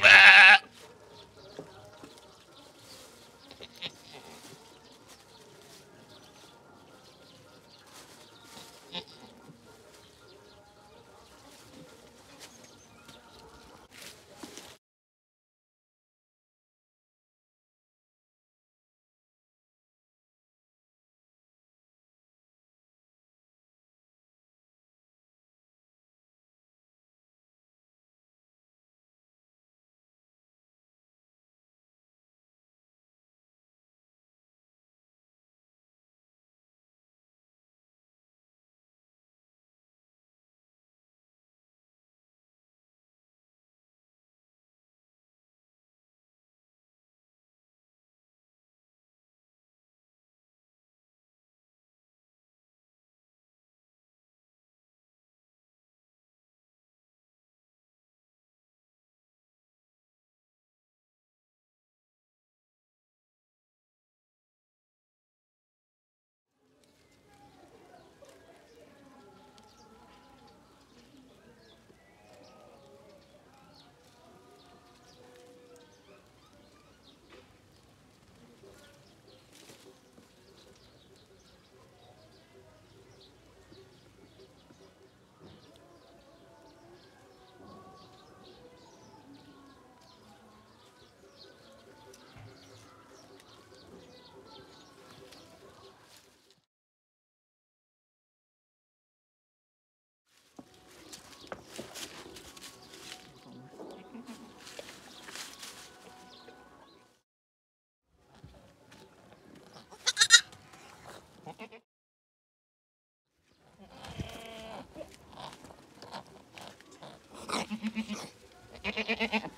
Blah. Mm.